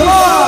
Come on!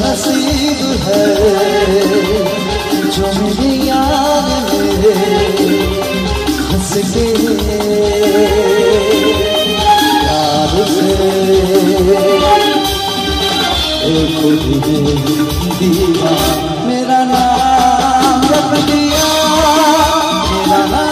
नसीब है, जो मेरी याद में हंस के प्यार से। एक दिया मेरा नाम रख दिया, मेरा नाम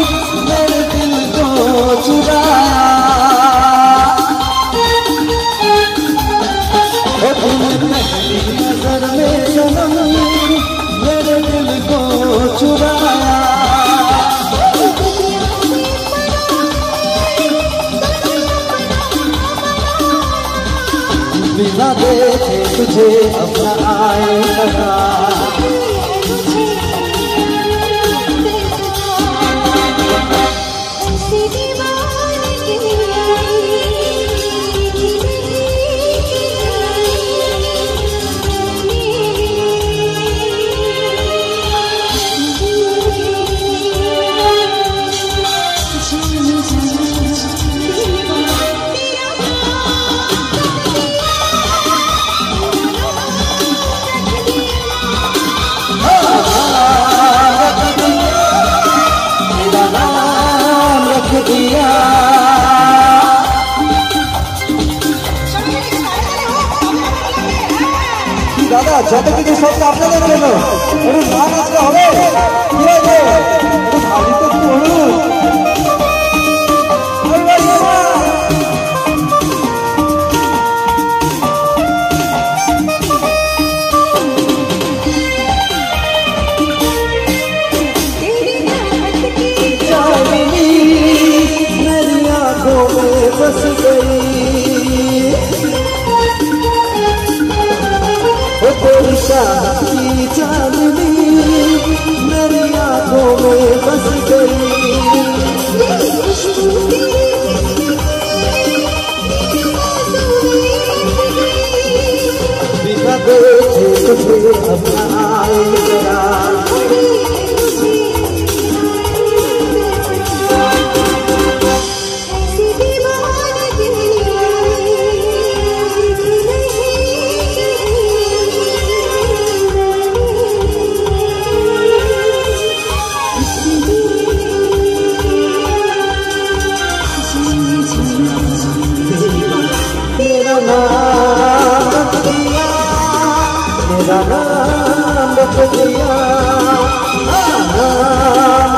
बिना देखे तुझे अपना आए लगा যত কিছু সত্য আপনাদের জন্য। একটু আজকে হবে। चांदनी मेरी आँखों में बस गई। मेरा नाम रख दिया हाँ, नाम